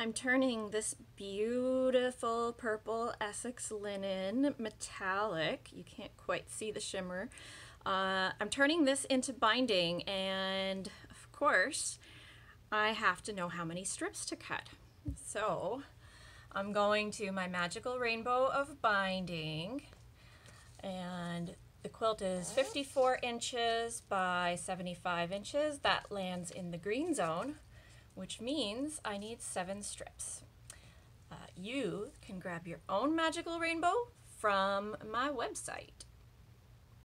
I'm turning this beautiful purple Essex linen metallic. You can't quite see the shimmer. Uh, I'm turning this into binding and of course I have to know how many strips to cut. So I'm going to my magical rainbow of binding and the quilt is 54 inches by 75 inches. That lands in the green zone which means I need seven strips. Uh, you can grab your own magical rainbow from my website.